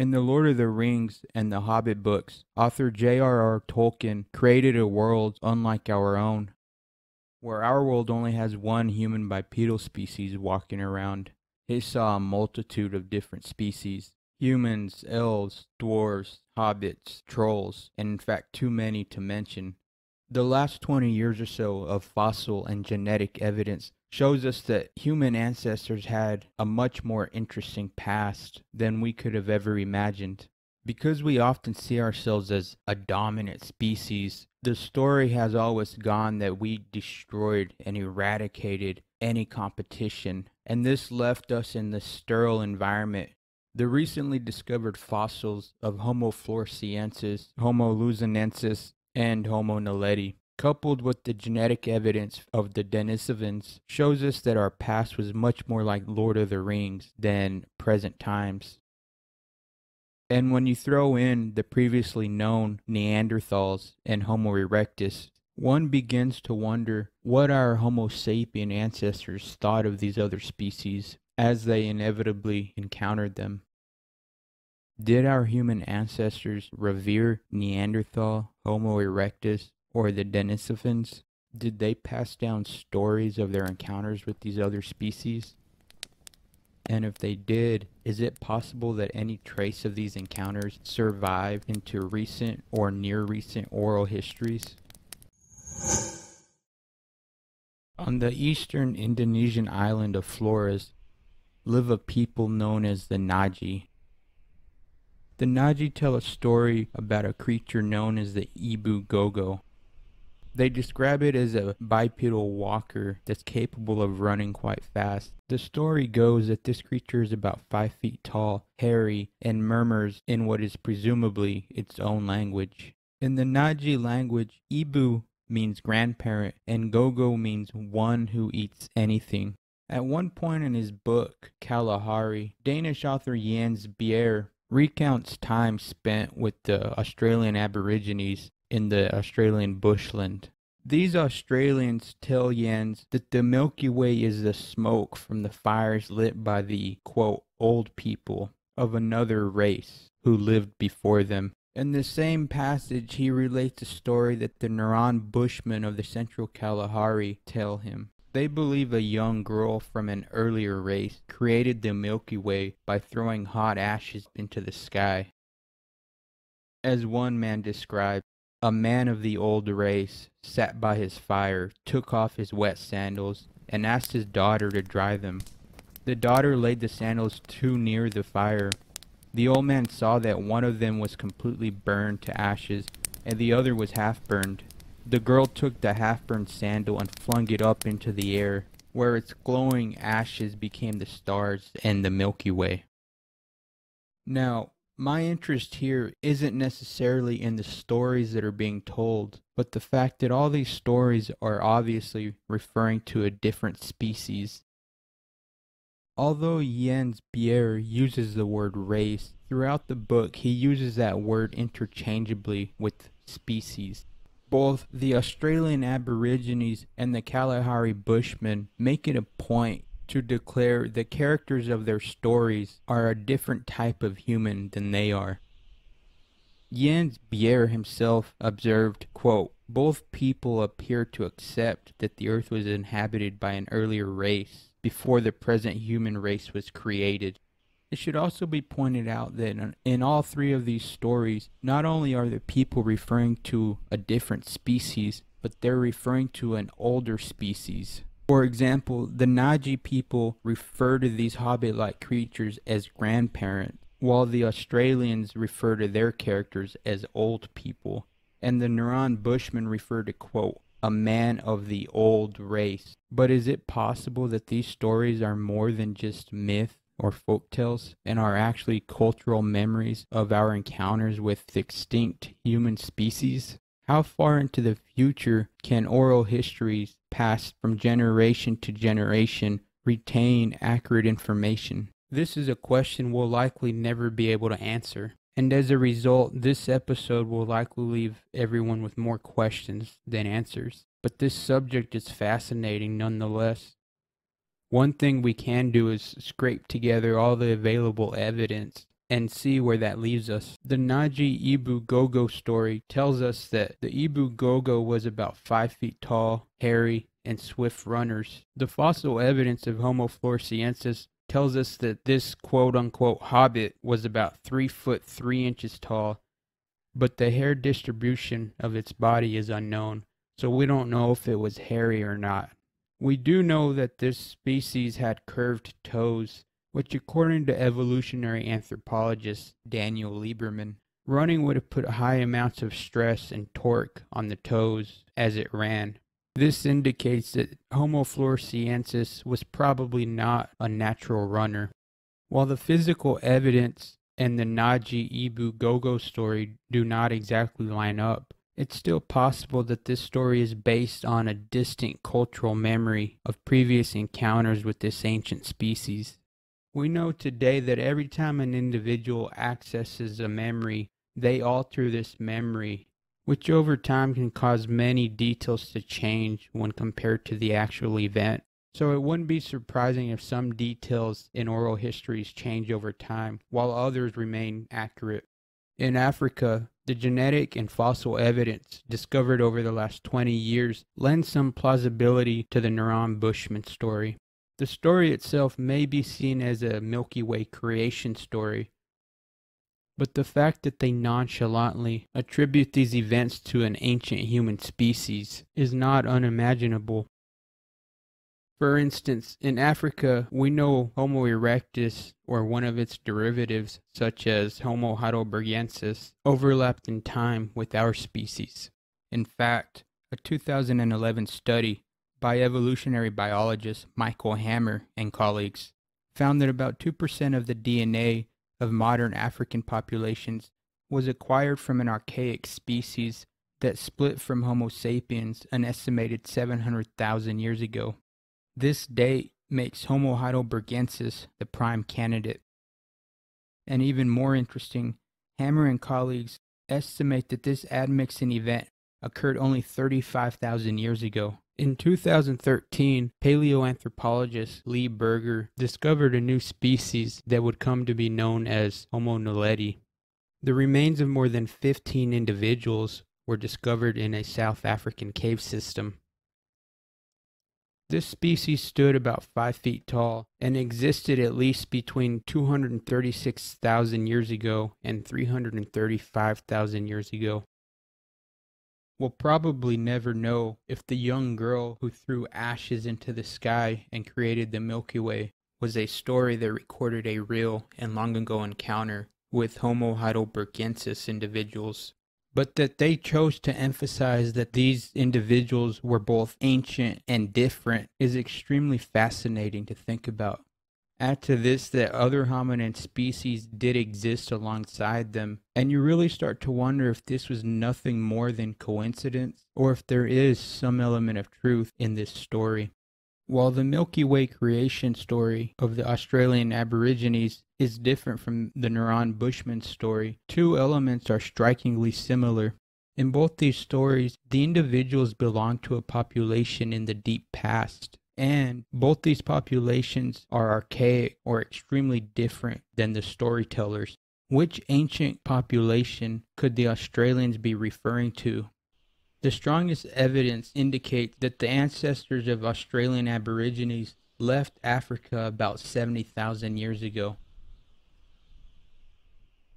In The Lord of the Rings and the Hobbit books, author J.R.R. Tolkien created a world unlike our own, where our world only has one human bipedal species walking around. He saw a multitude of different species humans, elves, dwarves, hobbits, trolls, and in fact, too many to mention. The last 20 years or so of fossil and genetic evidence shows us that human ancestors had a much more interesting past than we could have ever imagined. Because we often see ourselves as a dominant species, the story has always gone that we destroyed and eradicated any competition, and this left us in this sterile environment. The recently discovered fossils of Homo floresiensis, Homo luzonensis, and Homo naledi coupled with the genetic evidence of the Denisovans, shows us that our past was much more like Lord of the Rings than present times. And when you throw in the previously known Neanderthals and Homo erectus, one begins to wonder what our Homo sapien ancestors thought of these other species as they inevitably encountered them. Did our human ancestors revere Neanderthal, Homo erectus, or the Denisovans, did they pass down stories of their encounters with these other species? And if they did, is it possible that any trace of these encounters survived into recent or near recent oral histories? On the eastern Indonesian island of Flores live a people known as the Naji. The Naji tell a story about a creature known as the Ebu Gogo. They describe it as a bipedal walker that's capable of running quite fast. The story goes that this creature is about 5 feet tall, hairy, and murmurs in what is presumably its own language. In the Naji language, Ebu means grandparent and Gogo means one who eats anything. At one point in his book, Kalahari, Danish author Jens Bjerre recounts time spent with the Australian Aborigines in the Australian bushland. These Australians tell Jens that the Milky Way is the smoke from the fires lit by the, quote, old people of another race who lived before them. In the same passage, he relates a story that the Naran Bushmen of the central Kalahari tell him. They believe a young girl from an earlier race created the Milky Way by throwing hot ashes into the sky. As one man described, a man of the old race sat by his fire, took off his wet sandals, and asked his daughter to dry them. The daughter laid the sandals too near the fire. The old man saw that one of them was completely burned to ashes, and the other was half burned. The girl took the half burned sandal and flung it up into the air, where its glowing ashes became the stars and the Milky Way. Now, my interest here isn't necessarily in the stories that are being told, but the fact that all these stories are obviously referring to a different species. Although Jens Bjerre uses the word race, throughout the book he uses that word interchangeably with species. Both the Australian Aborigines and the Kalahari Bushmen make it a point to declare the characters of their stories are a different type of human than they are. Jens Bjerre himself observed, quote, both people appear to accept that the earth was inhabited by an earlier race before the present human race was created. It should also be pointed out that in all three of these stories, not only are the people referring to a different species, but they're referring to an older species. For example, the Naji people refer to these hobbit-like creatures as grandparents, while the Australians refer to their characters as old people, and the Naran Bushmen refer to, quote, a man of the old race. But is it possible that these stories are more than just myth or folk tales and are actually cultural memories of our encounters with extinct human species? How far into the future can oral histories passed from generation to generation retain accurate information? This is a question we'll likely never be able to answer. And as a result, this episode will likely leave everyone with more questions than answers. But this subject is fascinating nonetheless. One thing we can do is scrape together all the available evidence and see where that leaves us. The Naji Ebu Gogo story tells us that the Ebu Gogo was about 5 feet tall, hairy, and swift runners. The fossil evidence of Homo floresiensis tells us that this quote unquote hobbit was about 3 foot 3 inches tall, but the hair distribution of its body is unknown, so we don't know if it was hairy or not. We do know that this species had curved toes, which, according to evolutionary anthropologist Daniel Lieberman, running would have put high amounts of stress and torque on the toes as it ran. This indicates that Homo floresiensis was probably not a natural runner. While the physical evidence and the Naji Ebu Gogo story do not exactly line up, it's still possible that this story is based on a distant cultural memory of previous encounters with this ancient species. We know today that every time an individual accesses a memory, they alter this memory, which over time can cause many details to change when compared to the actual event. So it wouldn't be surprising if some details in oral histories change over time, while others remain accurate. In Africa, the genetic and fossil evidence discovered over the last 20 years lends some plausibility to the Nuran Bushman story. The story itself may be seen as a Milky Way creation story, but the fact that they nonchalantly attribute these events to an ancient human species is not unimaginable. For instance, in Africa, we know Homo erectus or one of its derivatives, such as Homo heidelbergensis, overlapped in time with our species. In fact, a 2011 study by evolutionary biologist Michael Hammer and colleagues found that about 2% of the DNA of modern African populations was acquired from an archaic species that split from Homo sapiens an estimated 700,000 years ago. This date makes Homo heidelbergensis the prime candidate. And even more interesting, Hammer and colleagues estimate that this admixing event occurred only 35,000 years ago. In 2013, paleoanthropologist Lee Berger discovered a new species that would come to be known as Homo naledi. The remains of more than 15 individuals were discovered in a South African cave system. This species stood about 5 feet tall and existed at least between 236,000 years ago and 335,000 years ago. We'll probably never know if the young girl who threw ashes into the sky and created the Milky Way was a story that recorded a real and long ago encounter with Homo heidelbergensis individuals but that they chose to emphasize that these individuals were both ancient and different is extremely fascinating to think about. Add to this that other hominin species did exist alongside them, and you really start to wonder if this was nothing more than coincidence or if there is some element of truth in this story. While the Milky Way creation story of the Australian Aborigines is different from the Nuran Bushman story, two elements are strikingly similar. In both these stories, the individuals belong to a population in the deep past, and both these populations are archaic or extremely different than the storytellers. Which ancient population could the Australians be referring to? The strongest evidence indicates that the ancestors of Australian Aborigines left Africa about 70,000 years ago.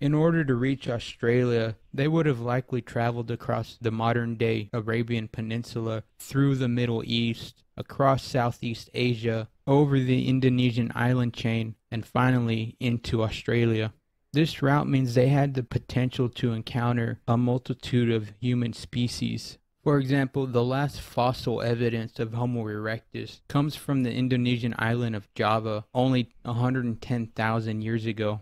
In order to reach Australia, they would have likely traveled across the modern day Arabian Peninsula, through the Middle East, across Southeast Asia, over the Indonesian island chain, and finally into Australia. This route means they had the potential to encounter a multitude of human species. For example, the last fossil evidence of Homo erectus comes from the Indonesian island of Java only 110,000 years ago.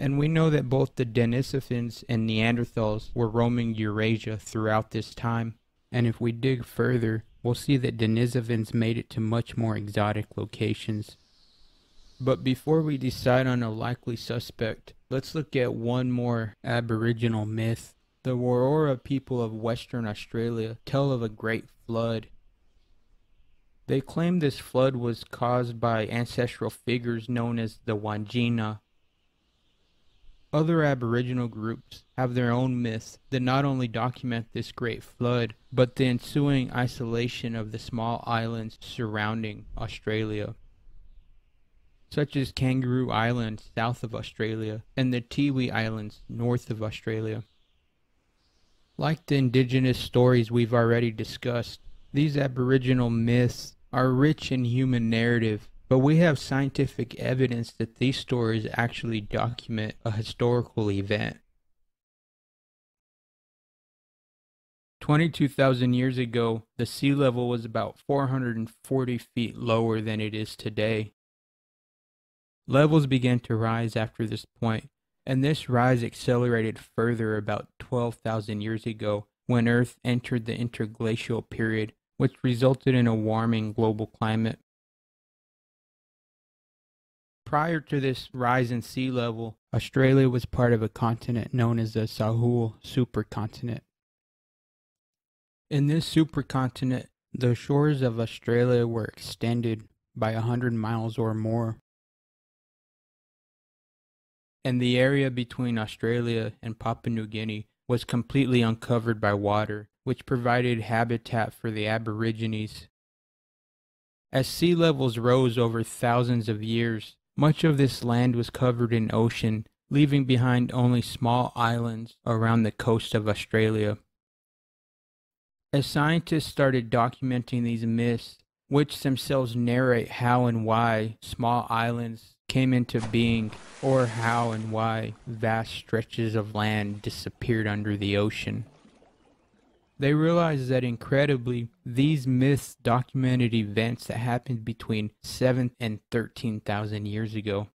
And we know that both the Denisovans and Neanderthals were roaming Eurasia throughout this time. And if we dig further, we'll see that Denisovans made it to much more exotic locations. But before we decide on a likely suspect, let's look at one more Aboriginal myth. The Worrorra people of Western Australia tell of a great flood. They claim this flood was caused by ancestral figures known as the Wandjina. Other Aboriginal groups have their own myths that not only document this great flood, but the ensuing isolation of the small islands surrounding Australia, such as Kangaroo Island south of Australia and the Tiwi Islands north of Australia. Like the indigenous stories we've already discussed, these Aboriginal myths are rich in human narrative but we have scientific evidence that these stories actually document a historical event. 22,000 years ago, the sea level was about 440 feet lower than it is today. Levels began to rise after this point, and this rise accelerated further about 12,000 years ago when Earth entered the interglacial period, which resulted in a warming global climate. Prior to this rise in sea level, Australia was part of a continent known as the Sahul supercontinent. In this supercontinent, the shores of Australia were extended by a hundred miles or more. And the area between Australia and Papua New Guinea was completely uncovered by water, which provided habitat for the Aborigines. As sea levels rose over thousands of years, much of this land was covered in ocean, leaving behind only small islands around the coast of Australia. As scientists started documenting these myths, which themselves narrate how and why small islands came into being, or how and why vast stretches of land disappeared under the ocean. They realized that incredibly, these myths documented events that happened between 7 and 13,000 years ago.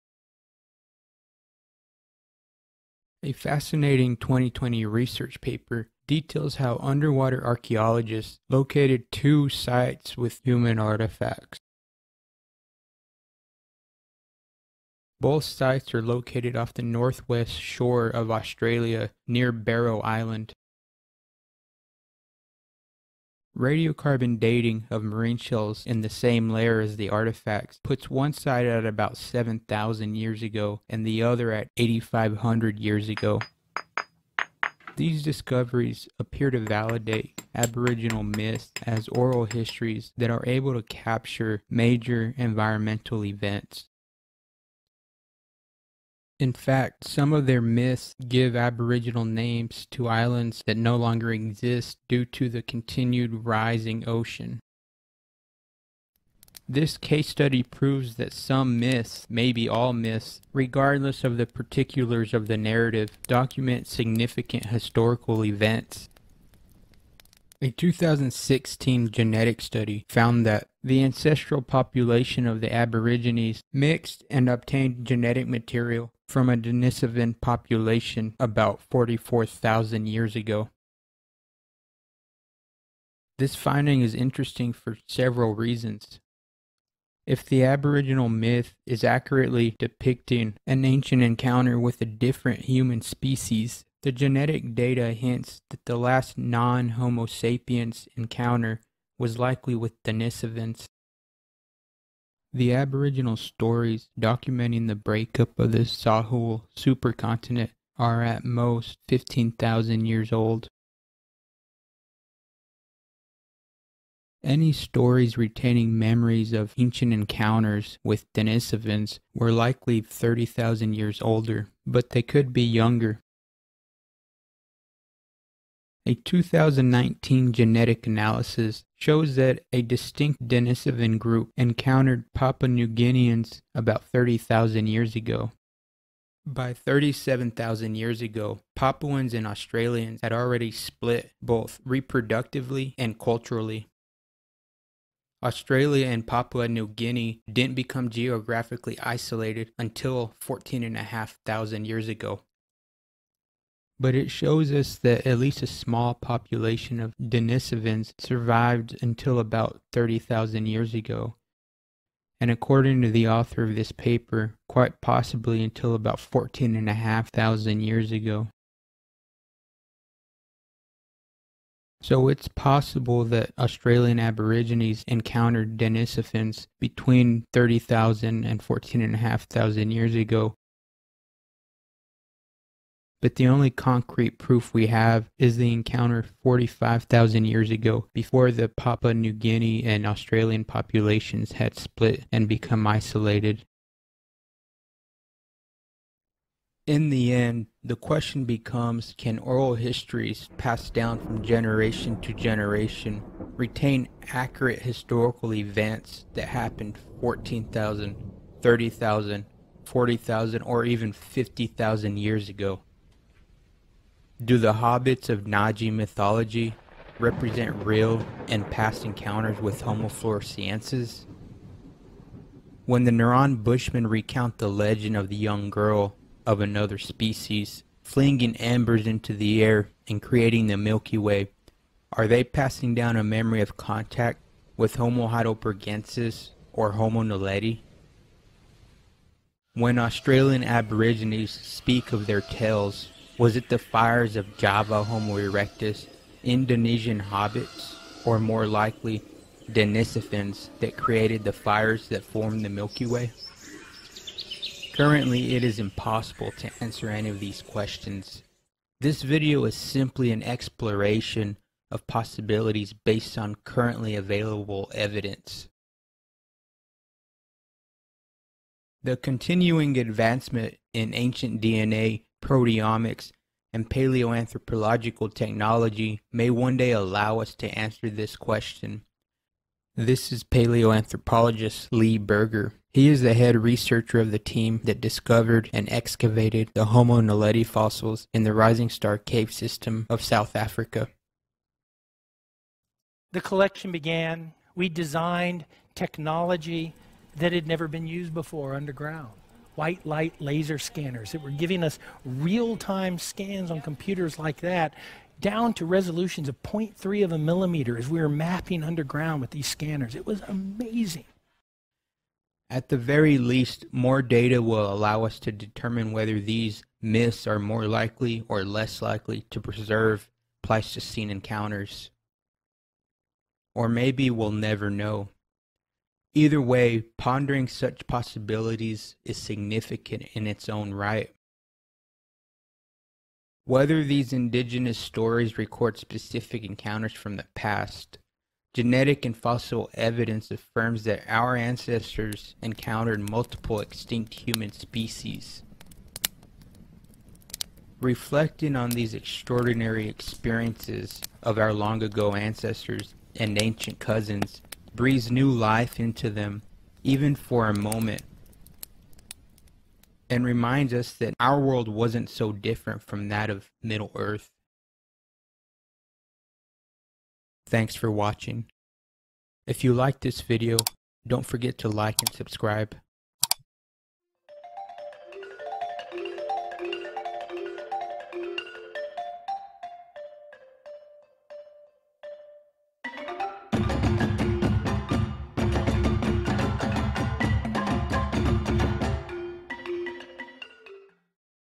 A fascinating 2020 research paper details how underwater archaeologists located two sites with human artifacts. Both sites are located off the northwest shore of Australia near Barrow Island. Radiocarbon dating of marine shells in the same layer as the artifacts puts one side at about 7,000 years ago and the other at 8,500 years ago. These discoveries appear to validate Aboriginal myths as oral histories that are able to capture major environmental events. In fact, some of their myths give Aboriginal names to islands that no longer exist due to the continued rising ocean. This case study proves that some myths, maybe all myths, regardless of the particulars of the narrative, document significant historical events. A 2016 genetic study found that the ancestral population of the Aborigines mixed and obtained genetic material from a Denisovan population about 44,000 years ago. This finding is interesting for several reasons. If the Aboriginal myth is accurately depicting an ancient encounter with a different human species, the genetic data hints that the last non Homo sapiens encounter was likely with Denisovans. The Aboriginal stories documenting the breakup of the Sahul supercontinent are at most 15,000 years old. Any stories retaining memories of ancient encounters with Denisovans were likely 30,000 years older, but they could be younger. A 2019 genetic analysis shows that a distinct Denisovan group encountered Papua New Guineans about 30,000 years ago. By 37,000 years ago, Papuans and Australians had already split both reproductively and culturally. Australia and Papua New Guinea didn't become geographically isolated until 14,500 years ago but it shows us that at least a small population of Denisovans survived until about 30,000 years ago. And according to the author of this paper, quite possibly until about 14,500 years ago. So it's possible that Australian Aborigines encountered Denisovans between 30,000 and 14,500 years ago but the only concrete proof we have is the encounter 45,000 years ago, before the Papua New Guinea and Australian populations had split and become isolated. In the end, the question becomes can oral histories passed down from generation to generation retain accurate historical events that happened 14,000, 30,000, 40,000, or even 50,000 years ago? Do the hobbits of Naji mythology represent real and past encounters with Homo floresiensis? When the Narran Bushmen recount the legend of the young girl of another species, flinging embers into the air and creating the Milky Way, are they passing down a memory of contact with Homo heidelbergensis or Homo naledi? When Australian Aborigines speak of their tales, was it the fires of Java Homo erectus, Indonesian hobbits, or more likely, Denisovans that created the fires that formed the Milky Way? Currently, it is impossible to answer any of these questions. This video is simply an exploration of possibilities based on currently available evidence. The continuing advancement in ancient DNA, proteomics, and paleoanthropological technology may one day allow us to answer this question. This is paleoanthropologist Lee Berger. He is the head researcher of the team that discovered and excavated the Homo naledi fossils in the Rising Star Cave system of South Africa. The collection began. We designed technology that had never been used before underground. White light laser scanners that were giving us real time scans on computers like that down to resolutions of 0.3 of a millimeter as we were mapping underground with these scanners. It was amazing. At the very least, more data will allow us to determine whether these myths are more likely or less likely to preserve Pleistocene encounters. Or maybe we'll never know. Either way, pondering such possibilities is significant in its own right. Whether these indigenous stories record specific encounters from the past Genetic and fossil evidence affirms that our ancestors encountered multiple extinct human species. Reflecting on these extraordinary experiences of our long ago ancestors and ancient cousins breathes new life into them, even for a moment, and reminds us that our world wasn't so different from that of Middle Earth. Thanks for watching. If you like this video, don't forget to like and subscribe.